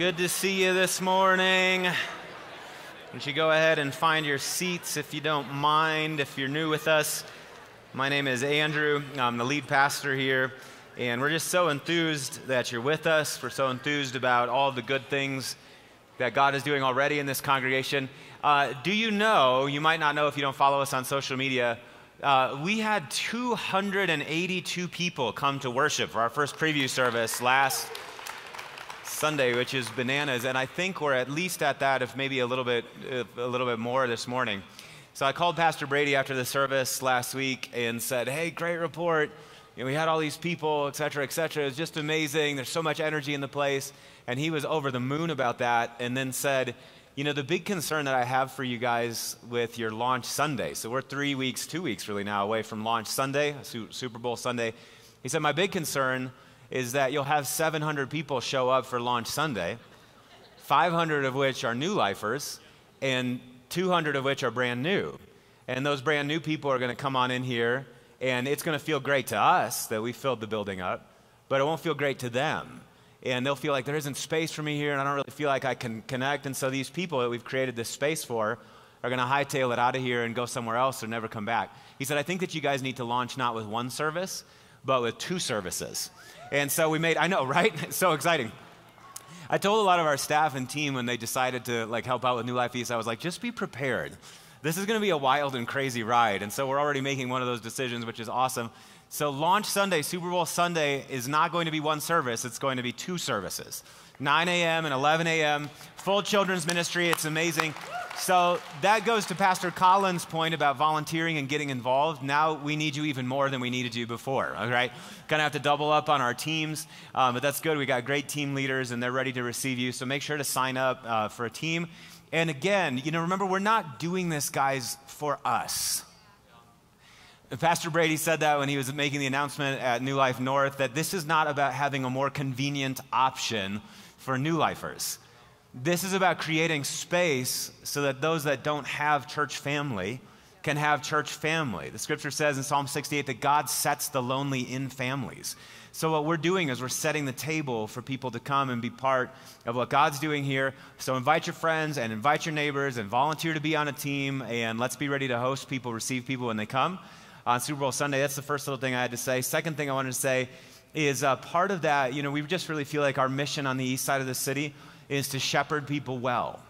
Good to see you this morning. Would you go ahead and find your seats if you don't mind, if you're new with us. My name is Andrew. I'm the lead pastor here, and we're just so enthused that you're with us. We're so enthused about all the good things that God is doing already in this congregation. Uh, do you know, you might not know if you don't follow us on social media, uh, we had 282 people come to worship for our first preview service last Sunday, which is bananas, and I think we're at least at that, if maybe a little bit, a little bit more this morning. So I called Pastor Brady after the service last week and said, "Hey, great report. You know, we had all these people, et cetera, et cetera. It was just amazing. There's so much energy in the place." And he was over the moon about that, and then said, you know, the big concern that I have for you guys with your launch Sunday, so we're three weeks, two weeks really now away from launch Sunday, Super Bowl Sunday. He said, My big concern is that you'll have 700 people show up for launch Sunday, 500 of which are new lifers, and 200 of which are brand new. And those brand new people are going to come on in here, and it's going to feel great to us that we filled the building up, but it won't feel great to them and they'll feel like there isn't space for me here and I don't really feel like I can connect. And so these people that we've created this space for are going to hightail it out of here and go somewhere else or never come back. He said, I think that you guys need to launch not with one service, but with two services. And so we made, I know, right? It's so exciting. I told a lot of our staff and team when they decided to like help out with New Life East, I was like, just be prepared. This is going to be a wild and crazy ride. And so we're already making one of those decisions, which is awesome. So, launch Sunday, Super Bowl Sunday, is not going to be one service, it's going to be two services 9 a.m. and 11 a.m., full children's ministry. It's amazing. So, that goes to Pastor Collins' point about volunteering and getting involved. Now we need you even more than we needed you before, all right? Gonna have to double up on our teams, um, but that's good. We got great team leaders and they're ready to receive you. So, make sure to sign up uh, for a team. And again, you know, remember, we're not doing this, guys, for us. Pastor Brady said that when he was making the announcement at New Life North that this is not about having a more convenient option for new lifers. This is about creating space so that those that don't have church family can have church family. The scripture says in Psalm 68 that God sets the lonely in families. So, what we're doing is we're setting the table for people to come and be part of what God's doing here. So, invite your friends and invite your neighbors and volunteer to be on a team, and let's be ready to host people, receive people when they come on Super Bowl Sunday. That's the first little thing I had to say. Second thing I wanted to say is uh, part of that, you know, we just really feel like our mission on the east side of the city is to shepherd people well.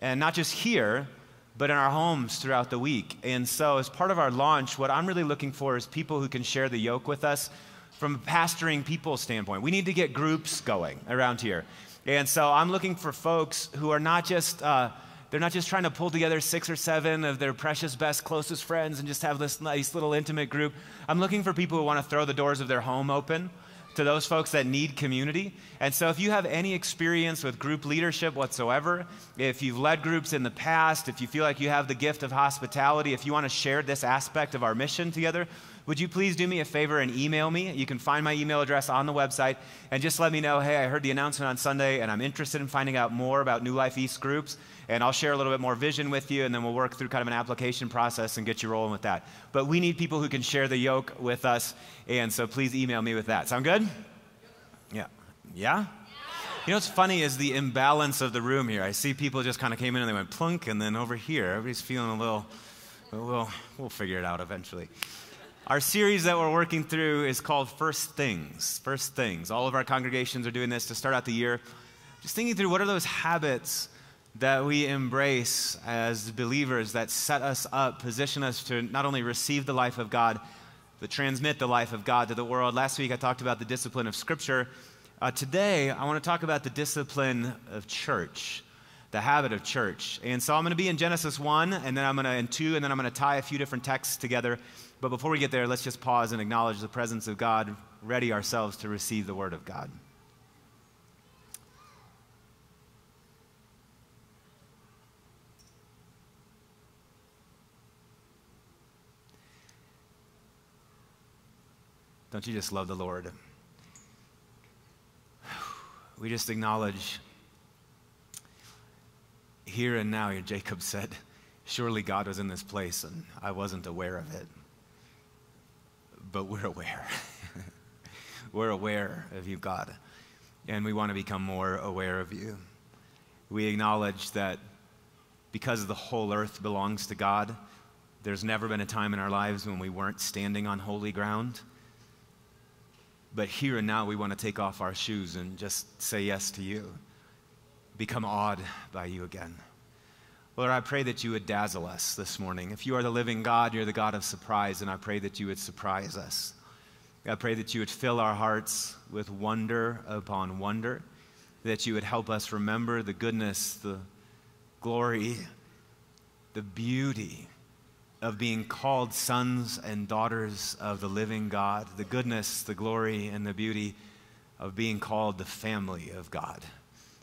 And not just here, but in our homes throughout the week. And so, as part of our launch, what I'm really looking for is people who can share the yoke with us from a pastoring people standpoint. We need to get groups going around here. And so, I'm looking for folks who are not just uh, they're not just trying to pull together six or seven of their precious, best, closest friends and just have this nice little intimate group. I'm looking for people who want to throw the doors of their home open to those folks that need community. And so, if you have any experience with group leadership whatsoever, if you've led groups in the past, if you feel like you have the gift of hospitality, if you want to share this aspect of our mission together, would you please do me a favor and email me? You can find my email address on the website and just let me know hey, I heard the announcement on Sunday and I'm interested in finding out more about New Life East groups and I'll share a little bit more vision with you, and then we'll work through kind of an application process and get you rolling with that. But we need people who can share the yoke with us, and so please email me with that. Sound good? Yeah. Yeah? You know what's funny is the imbalance of the room here. I see people just kind of came in and they went plunk, and then over here, everybody's feeling a little, we'll, we'll figure it out eventually. Our series that we're working through is called First Things. First Things. All of our congregations are doing this to start out the year. Just thinking through what are those habits that we embrace as believers that set us up, position us to not only receive the life of God, but transmit the life of God to the world. Last week I talked about the discipline of Scripture. Uh, today I want to talk about the discipline of church, the habit of church. And so I'm going to be in Genesis 1, and then I'm going to in 2, and then I'm going to tie a few different texts together. But before we get there, let's just pause and acknowledge the presence of God, ready ourselves to receive the Word of God. Don't you just love the Lord? We just acknowledge here and now, Jacob said, Surely God was in this place and I wasn't aware of it. But we're aware. we're aware of you, God, and we want to become more aware of you. We acknowledge that because the whole earth belongs to God, there's never been a time in our lives when we weren't standing on holy ground. But here and now, we want to take off our shoes and just say yes to you, become awed by you again. Lord, I pray that you would dazzle us this morning. If you are the living God, you're the God of surprise, and I pray that you would surprise us. I pray that you would fill our hearts with wonder upon wonder, that you would help us remember the goodness, the glory, the beauty of being called sons and daughters of the living God, the goodness, the glory, and the beauty of being called the family of God.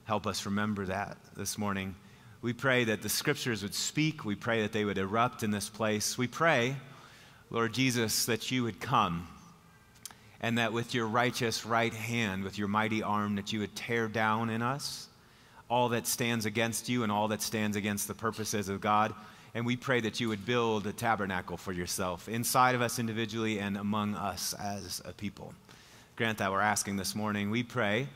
Help us remember that this morning. We pray that the scriptures would speak. We pray that they would erupt in this place. We pray, Lord Jesus, that you would come and that with your righteous right hand, with your mighty arm, that you would tear down in us all that stands against you and all that stands against the purposes of God. And we pray that you would build a tabernacle for yourself inside of us individually and among us as a people. Grant that we're asking this morning. We pray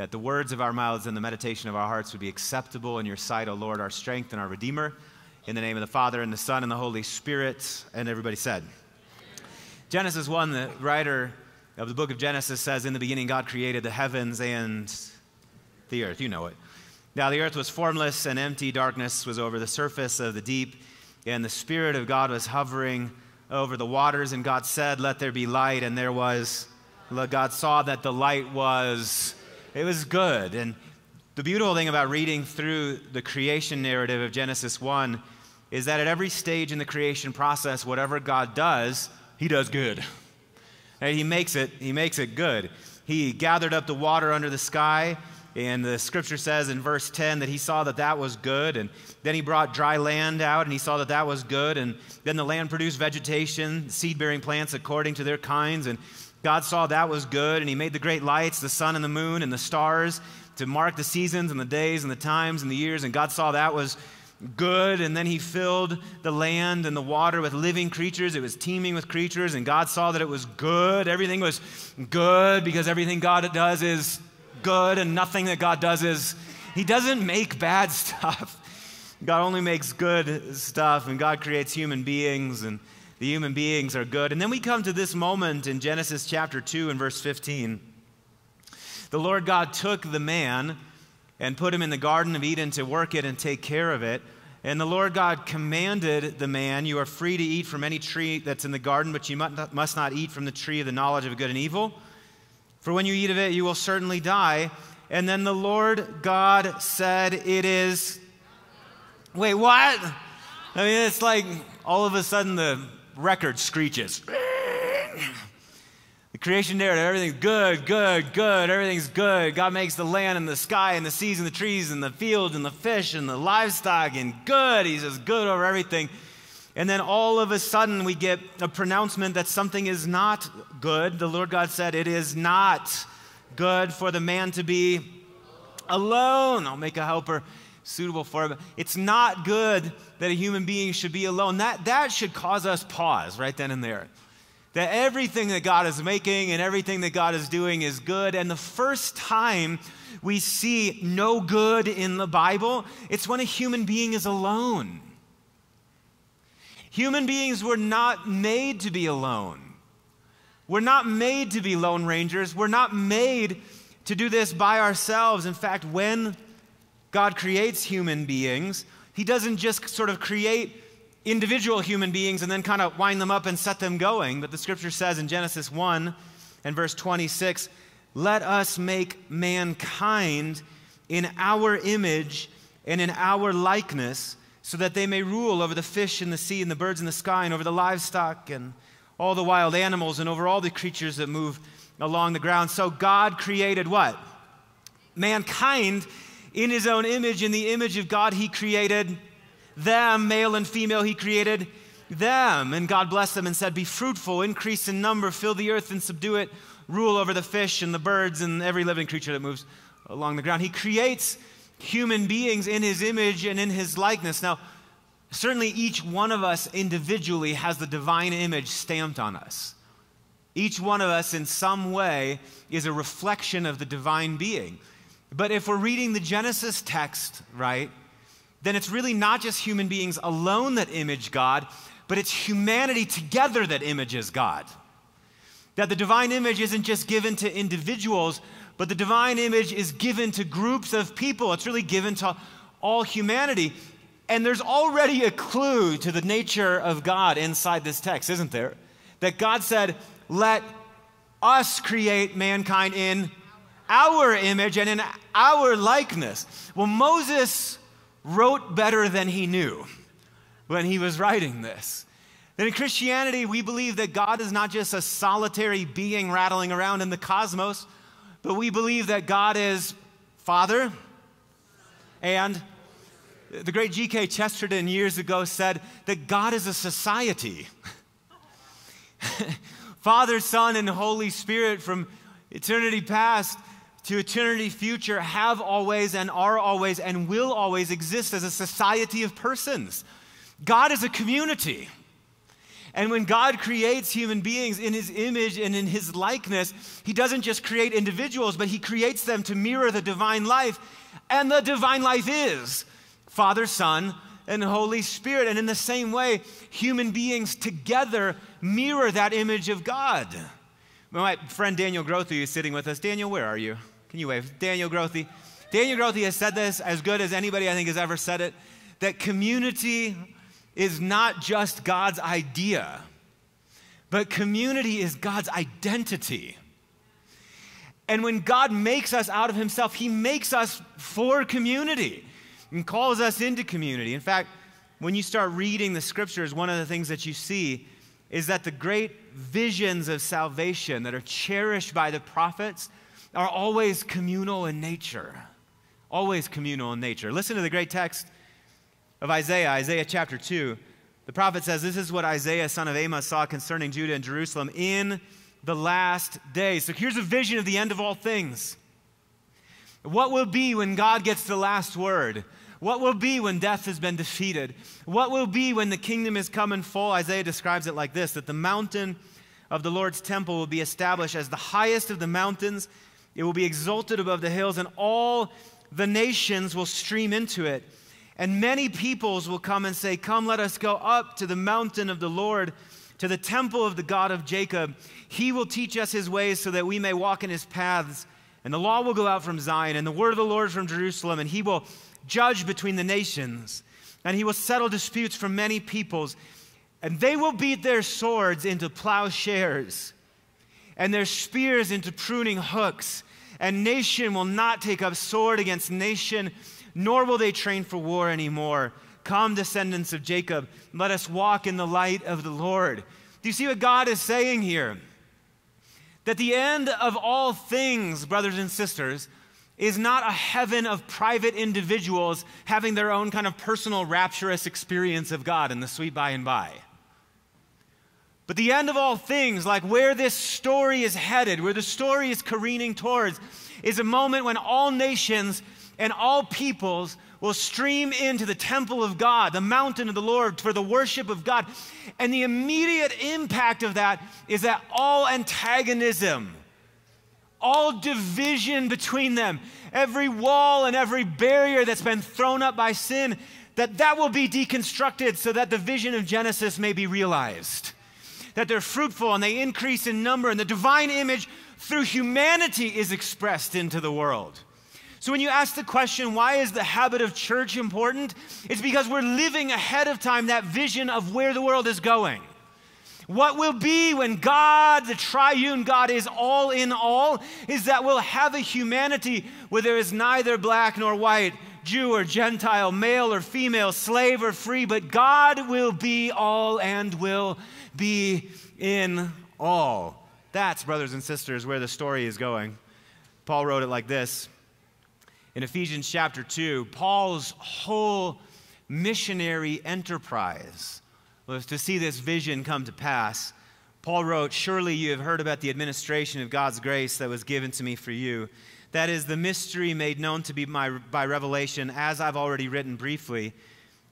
that the words of our mouths and the meditation of our hearts would be acceptable in your sight, O Lord, our strength and our Redeemer. In the name of the Father, and the Son, and the Holy Spirit. And everybody said, Genesis 1, the writer of the book of Genesis says, In the beginning, God created the heavens and the earth. You know it. Now, the earth was formless and empty, darkness was over the surface of the deep, and the Spirit of God was hovering over the waters. And God said, Let there be light, and there was. God saw that the light was it was good. And the beautiful thing about reading through the creation narrative of Genesis 1 is that at every stage in the creation process, whatever God does, he does good. And he makes it, he makes it good. He gathered up the water under the sky, and the scripture says in verse 10 that he saw that that was good. And then he brought dry land out, and he saw that that was good. And then the land produced vegetation, seed bearing plants according to their kinds. And God saw that was good, and He made the great lights, the sun and the moon and the stars, to mark the seasons and the days and the times and the years. And God saw that was good. And then He filled the land and the water with living creatures. It was teeming with creatures, and God saw that it was good. Everything was good because everything God does is good, and nothing that God does is, He doesn't make bad stuff. God only makes good stuff, and God creates human beings and the human beings are good. And then we come to this moment in Genesis chapter 2 and verse 15. The Lord God took the man and put him in the Garden of Eden to work it and take care of it. And the Lord God commanded the man, You are free to eat from any tree that's in the garden, but you must not eat from the tree of the knowledge of good and evil. For when you eat of it, you will certainly die. And then the Lord God said, It is. Wait, what? I mean, it's like all of a sudden the record screeches. The creation narrative, everything's good, good, good, everything's good. God makes the land and the sky and the seas and the trees and the fields and the fish and the livestock and good. He's just good over everything. And then all of a sudden we get a pronouncement that something is not good. The Lord God said, It is not good for the man to be alone. I'll make a helper suitable for it. It's not good that a human being should be alone. That, that should cause us pause right then and there. That everything that God is making and everything that God is doing is good. And the first time we see no good in the Bible, it's when a human being is alone. Human beings were not made to be alone. We're not made to be lone rangers. We're not made to do this by ourselves. In fact, when God creates human beings, He doesn't just sort of create individual human beings and then kind of wind them up and set them going. But the scripture says in Genesis 1 and verse 26 let us make mankind in our image and in our likeness, so that they may rule over the fish in the sea and the birds in the sky and over the livestock and all the wild animals and over all the creatures that move along the ground. So God created what? Mankind in his own image, in the image of God, he created them, male and female, he created them. And God blessed them and said, Be fruitful, increase in number, fill the earth and subdue it, rule over the fish and the birds and every living creature that moves along the ground. He creates human beings in his image and in his likeness. Now, certainly each one of us individually has the divine image stamped on us. Each one of us, in some way, is a reflection of the divine being. But if we're reading the Genesis text, right, then it's really not just human beings alone that image God, but it's humanity together that images God. That the divine image isn't just given to individuals, but the divine image is given to groups of people. It's really given to all humanity. And there's already a clue to the nature of God inside this text, isn't there? That God said, Let us create mankind in our image and in our likeness. Well, Moses wrote better than he knew when he was writing this. That in Christianity, we believe that God is not just a solitary being rattling around in the cosmos, but we believe that God is Father and the great G.K. Chesterton years ago said that God is a society. Father, Son, and Holy Spirit from eternity past to eternity future have always and are always and will always exist as a society of persons. God is a community. And when God creates human beings in his image and in his likeness, he doesn't just create individuals, but he creates them to mirror the divine life. And the divine life is Father, Son, and Holy Spirit. And in the same way, human beings together mirror that image of God. My friend Daniel Grothe is sitting with us. Daniel, where are you? Can you wave? Daniel Grothe. Daniel Grothe has said this as good as anybody I think has ever said it that community is not just God's idea, but community is God's identity. And when God makes us out of Himself, He makes us for community and calls us into community. In fact, when you start reading the scriptures, one of the things that you see is that the great visions of salvation that are cherished by the prophets are always communal in nature. Always communal in nature. Listen to the great text of Isaiah, Isaiah chapter 2. The prophet says, This is what Isaiah, son of Amos, saw concerning Judah and Jerusalem in the last days. So here's a vision of the end of all things. What will be when God gets the last word? What will be when death has been defeated? What will be when the kingdom is come in full? Isaiah describes it like this that the mountain of the Lord's temple will be established as the highest of the mountains it will be exalted above the hills, and all the nations will stream into it. And many peoples will come and say, Come, let us go up to the mountain of the Lord, to the temple of the God of Jacob. He will teach us his ways so that we may walk in his paths. And the law will go out from Zion, and the word of the Lord from Jerusalem, and he will judge between the nations. And he will settle disputes for many peoples. And they will beat their swords into plowshares and their spears into pruning hooks. And nation will not take up sword against nation, nor will they train for war anymore. Come, descendants of Jacob, let us walk in the light of the Lord. Do you see what God is saying here? That the end of all things, brothers and sisters, is not a heaven of private individuals having their own kind of personal rapturous experience of God in the sweet by and by. But the end of all things, like where this story is headed, where the story is careening towards, is a moment when all nations and all peoples will stream into the temple of God, the mountain of the Lord, for the worship of God. And the immediate impact of that is that all antagonism, all division between them, every wall and every barrier that's been thrown up by sin, that that will be deconstructed so that the vision of Genesis may be realized that they're fruitful and they increase in number, and the divine image through humanity is expressed into the world. So, when you ask the question, why is the habit of church important? It's because we're living ahead of time that vision of where the world is going. What will be when God, the triune God, is all in all, is that we'll have a humanity where there is neither black nor white, Jew or Gentile, male or female, slave or free, but God will be all and will be in all. That's, brothers and sisters, where the story is going. Paul wrote it like this in Ephesians chapter 2. Paul's whole missionary enterprise was to see this vision come to pass. Paul wrote, Surely you have heard about the administration of God's grace that was given to me for you. That is the mystery made known to be my, by revelation, as I've already written briefly.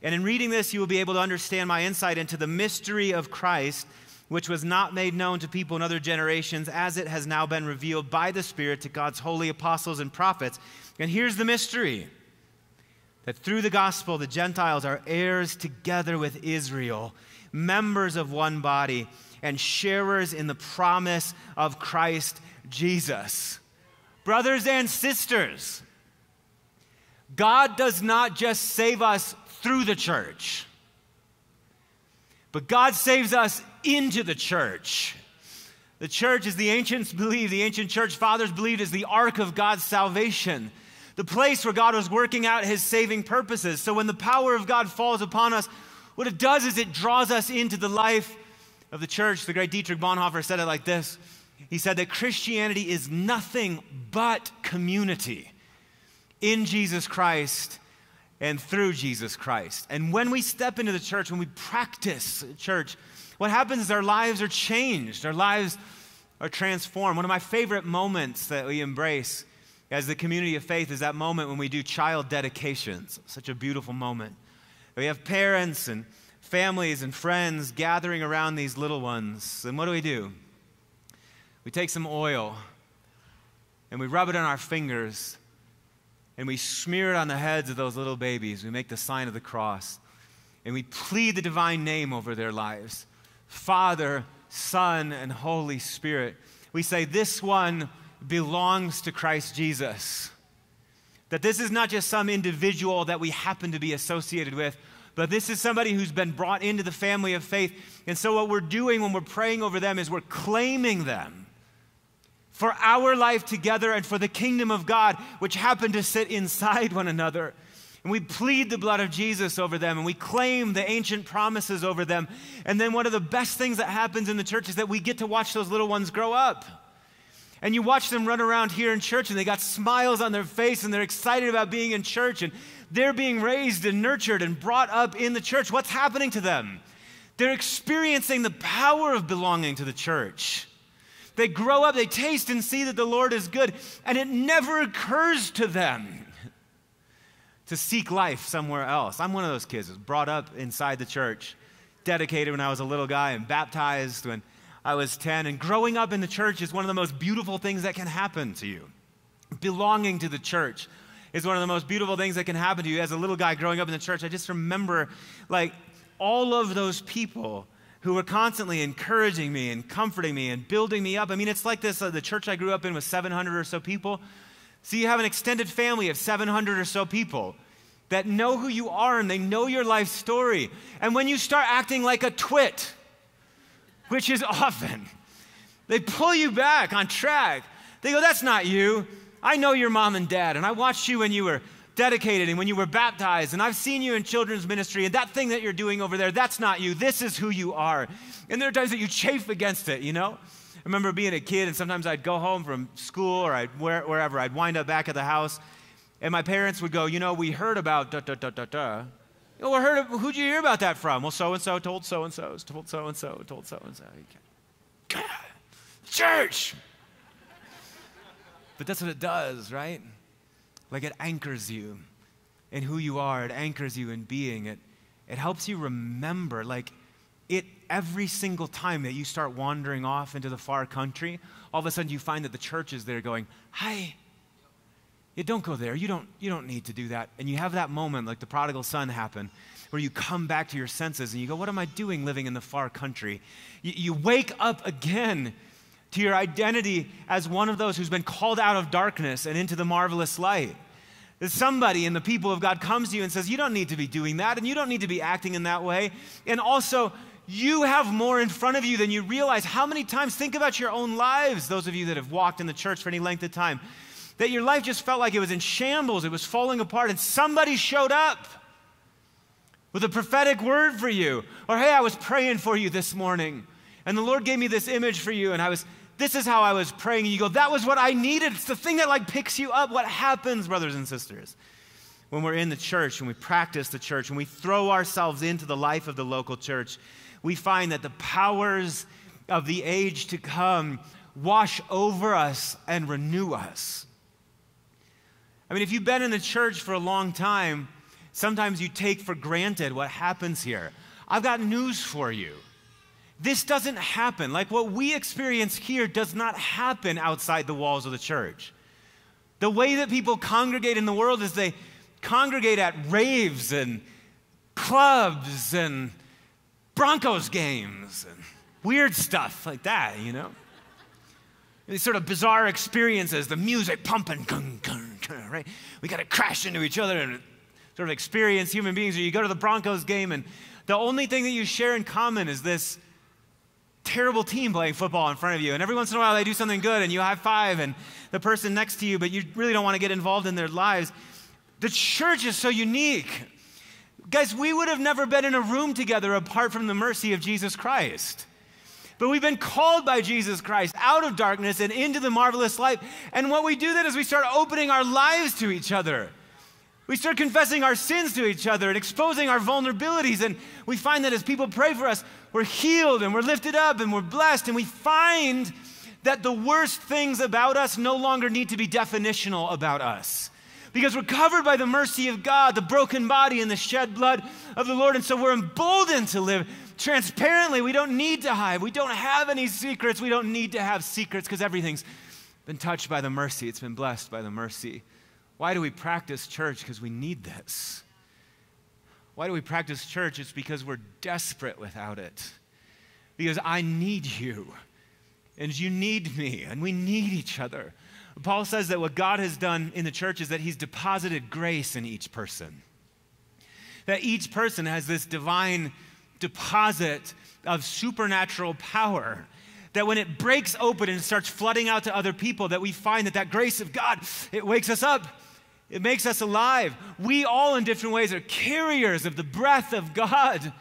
And in reading this, you will be able to understand my insight into the mystery of Christ, which was not made known to people in other generations, as it has now been revealed by the Spirit to God's holy apostles and prophets. And here's the mystery that through the gospel, the Gentiles are heirs together with Israel, members of one body, and sharers in the promise of Christ Jesus. Brothers and sisters, God does not just save us through the church. But God saves us into the church. The church, as the ancients believed, the ancient church fathers believed, is the ark of God's salvation, the place where God was working out his saving purposes. So when the power of God falls upon us, what it does is it draws us into the life of the church. The great Dietrich Bonhoeffer said it like this He said that Christianity is nothing but community in Jesus Christ and through Jesus Christ. And when we step into the church, when we practice church, what happens is our lives are changed, our lives are transformed. One of my favorite moments that we embrace as the community of faith is that moment when we do child dedications. Such a beautiful moment. We have parents and families and friends gathering around these little ones. And what do we do? We take some oil and we rub it on our fingers and we smear it on the heads of those little babies. We make the sign of the cross. And we plead the divine name over their lives Father, Son, and Holy Spirit. We say, This one belongs to Christ Jesus. That this is not just some individual that we happen to be associated with, but this is somebody who's been brought into the family of faith. And so, what we're doing when we're praying over them is we're claiming them for our life together and for the kingdom of God, which happen to sit inside one another. And we plead the blood of Jesus over them and we claim the ancient promises over them. And then one of the best things that happens in the church is that we get to watch those little ones grow up. And you watch them run around here in church and they got smiles on their face and they're excited about being in church and they're being raised and nurtured and brought up in the church. What's happening to them? They're experiencing the power of belonging to the church. They grow up, they taste and see that the Lord is good, and it never occurs to them to seek life somewhere else. I'm one of those kids brought up inside the church, dedicated when I was a little guy, and baptized when I was 10. And growing up in the church is one of the most beautiful things that can happen to you. Belonging to the church is one of the most beautiful things that can happen to you. As a little guy growing up in the church, I just remember like all of those people who were constantly encouraging me and comforting me and building me up. I mean, it's like this uh, the church I grew up in was 700 or so people. So you have an extended family of 700 or so people that know who you are and they know your life story. And when you start acting like a twit, which is often, they pull you back on track. They go, That's not you. I know your mom and dad, and I watched you when you were dedicated and when you were baptized, and I've seen you in children's ministry, and that thing that you're doing over there, that's not you. This is who you are. And there are times that you chafe against it, you know? I remember being a kid, and sometimes I'd go home from school or I'd where, wherever, I'd wind up back at the house, and my parents would go, You know, we heard about da da da da da. You know, we heard of, who'd you hear about that from? Well, so and so told so and so, told so and so, told so and so. Church! But that's what it does, right? Like it anchors you in who you are, it anchors you in being. It, it helps you remember, like, it every single time that you start wandering off into the far country, all of a sudden you find that the church is there going, Hi, you don't go there. You don't, you don't need to do that. And you have that moment, like the prodigal son happened, where you come back to your senses and you go, What am I doing living in the far country? You, you wake up again to your identity as one of those who's been called out of darkness and into the marvelous light. That somebody in the people of God comes to you and says, You don't need to be doing that, and you don't need to be acting in that way. And also, you have more in front of you than you realize. How many times, think about your own lives, those of you that have walked in the church for any length of time, that your life just felt like it was in shambles, it was falling apart, and somebody showed up with a prophetic word for you. Or, hey, I was praying for you this morning, and the Lord gave me this image for you, and I was this is how I was praying. And you go, that was what I needed. It's the thing that like picks you up. What happens, brothers and sisters, when we're in the church, when we practice the church, when we throw ourselves into the life of the local church, we find that the powers of the age to come wash over us and renew us. I mean, if you've been in the church for a long time, sometimes you take for granted what happens here. I've got news for you. This doesn't happen. Like what we experience here does not happen outside the walls of the church. The way that people congregate in the world is they congregate at raves and clubs and Broncos games and weird stuff like that, you know? These sort of bizarre experiences, the music pumping, right? We got to crash into each other and sort of experience human beings. Or you go to the Broncos game, and the only thing that you share in common is this terrible team playing football in front of you. And every once in a while, they do something good, and you high five, and the person next to you, but you really don't want to get involved in their lives. The church is so unique. Guys, we would have never been in a room together apart from the mercy of Jesus Christ. But we've been called by Jesus Christ out of darkness and into the marvelous light. And what we do then is we start opening our lives to each other. We start confessing our sins to each other and exposing our vulnerabilities. And we find that as people pray for us, we're healed and we're lifted up and we're blessed. And we find that the worst things about us no longer need to be definitional about us. Because we're covered by the mercy of God, the broken body, and the shed blood of the Lord. And so we're emboldened to live transparently. We don't need to hide. We don't have any secrets. We don't need to have secrets because everything's been touched by the mercy, it's been blessed by the mercy why do we practice church? Because we need this. Why do we practice church? It's because we're desperate without it. Because I need you, and you need me, and we need each other. Paul says that what God has done in the church is that he's deposited grace in each person. That each person has this divine deposit of supernatural power that when it breaks open and starts flooding out to other people that we find that that grace of god it wakes us up it makes us alive. We all, in different ways, are carriers of the breath of God.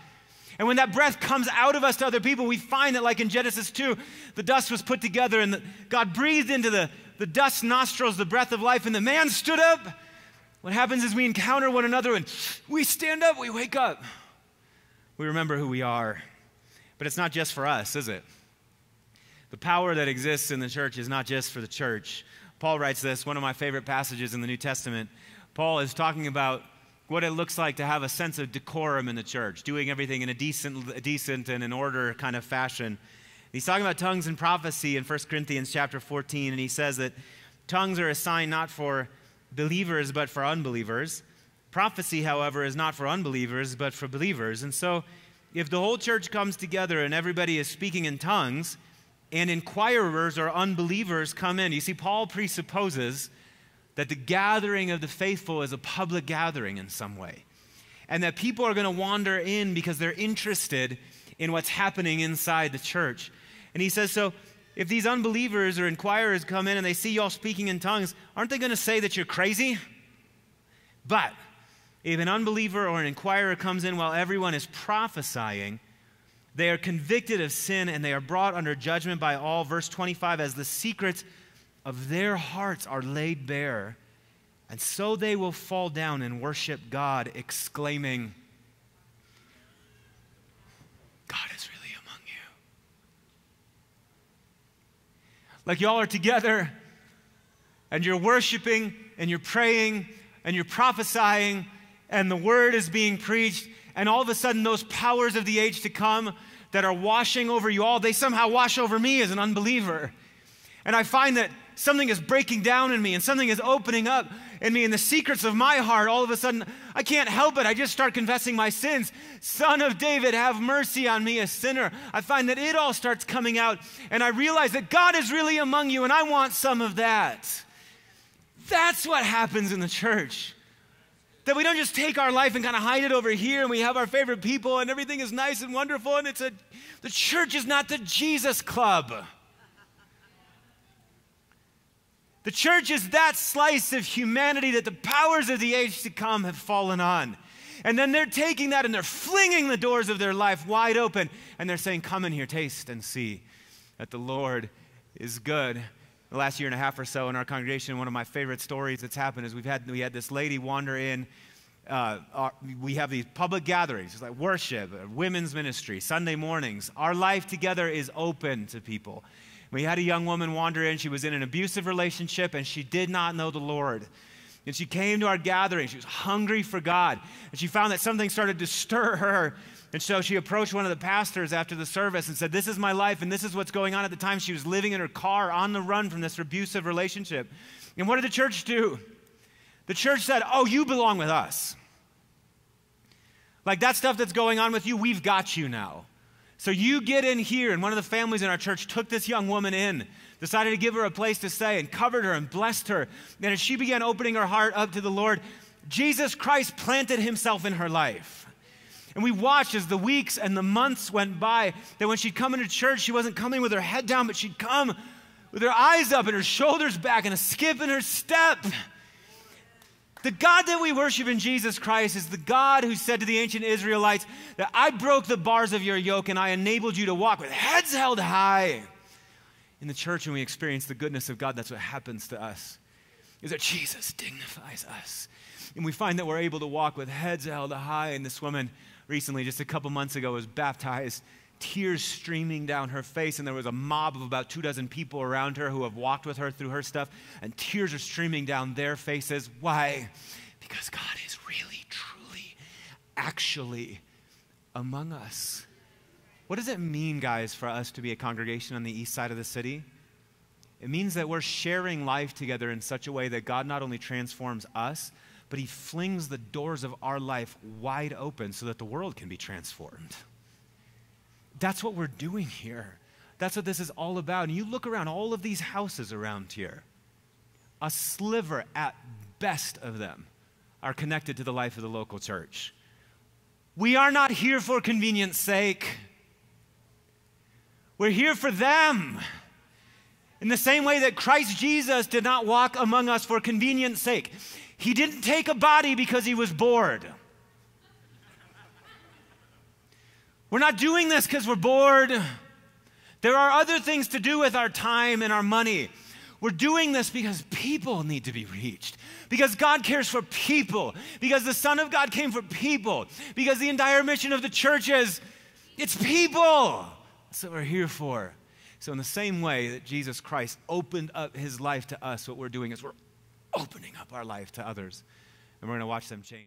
And when that breath comes out of us to other people, we find that, like in Genesis 2, the dust was put together and the, God breathed into the, the dust nostrils the breath of life, and the man stood up. What happens is we encounter one another and we stand up, we wake up. We remember who we are. But it's not just for us, is it? The power that exists in the church is not just for the church. Paul writes this, one of my favorite passages in the New Testament. Paul is talking about what it looks like to have a sense of decorum in the church, doing everything in a decent, a decent and an order kind of fashion. He's talking about tongues and prophecy in 1 Corinthians chapter 14, and he says that tongues are a sign not for believers but for unbelievers. Prophecy, however, is not for unbelievers but for believers. And so, if the whole church comes together and everybody is speaking in tongues, and inquirers or unbelievers come in. You see, Paul presupposes that the gathering of the faithful is a public gathering in some way, and that people are going to wander in because they're interested in what's happening inside the church. And he says, So if these unbelievers or inquirers come in and they see y'all speaking in tongues, aren't they going to say that you're crazy? But if an unbeliever or an inquirer comes in while everyone is prophesying, they are convicted of sin and they are brought under judgment by all. Verse 25, as the secrets of their hearts are laid bare. And so they will fall down and worship God, exclaiming, God is really among you. Like y'all are together and you're worshiping and you're praying and you're prophesying and the word is being preached, and all of a sudden, those powers of the age to come that are washing over you all, they somehow wash over me as an unbeliever. And I find that something is breaking down in me and something is opening up in me. And the secrets of my heart, all of a sudden, I can't help it. I just start confessing my sins. Son of David, have mercy on me, a sinner. I find that it all starts coming out. And I realize that God is really among you, and I want some of that. That's what happens in the church. That we don't just take our life and kind of hide it over here and we have our favorite people and everything is nice and wonderful and it's a the church is not the Jesus club. The church is that slice of humanity that the powers of the age to come have fallen on. And then they're taking that and they're flinging the doors of their life wide open and they're saying, Come in here, taste and see that the Lord is good the last year and a half or so in our congregation, one of my favorite stories that's happened is we've had we had this lady wander in. Uh, our, we have these public gatherings, it's like worship, uh, women's ministry, Sunday mornings. Our life together is open to people. We had a young woman wander in. She was in an abusive relationship and she did not know the Lord. And she came to our gathering. She was hungry for God. And she found that something started to stir her And so she approached one of the pastors after the service and said, This is my life, and this is what's going on at the time. She was living in her car on the run from this abusive relationship. And what did the church do? The church said, Oh, you belong with us. Like that stuff that's going on with you, we've got you now. So you get in here. And one of the families in our church took this young woman in, decided to give her a place to stay, and covered her and blessed her. And as she began opening her heart up to the Lord, Jesus Christ planted himself in her life. And we watched as the weeks and the months went by that when she'd come into church, she wasn't coming with her head down, but she'd come with her eyes up and her shoulders back and a skip in her step. The God that we worship in Jesus Christ is the God who said to the ancient Israelites that I broke the bars of your yoke and I enabled you to walk with heads held high. In the church, when we experience the goodness of God, that's what happens to us. Is that Jesus dignifies us. And we find that we're able to walk with heads held high. And this woman recently, just a couple months ago, was baptized tears streaming down her face, and there was a mob of about two dozen people around her who have walked with her through her stuff, and tears are streaming down their faces. Why? Because God is really, truly, actually among us. What does it mean, guys, for us to be a congregation on the east side of the city? It means that we're sharing life together in such a way that God not only transforms us, but He flings the doors of our life wide open so that the world can be transformed. That's what we're doing here. That's what this is all about. And you look around all of these houses around here, a sliver at best of them are connected to the life of the local church. We are not here for convenience sake. We're here for them. In the same way that Christ Jesus did not walk among us for convenience sake. He didn't take a body because he was bored. We're not doing this because we're bored. There are other things to do with our time and our money. We're doing this because people need to be reached, because God cares for people, because the Son of God came for people, because the entire mission of the church is it's people. That's what we're here for. So, in the same way that Jesus Christ opened up his life to us, what we're doing is we're opening up our life to others, and we're going to watch them change.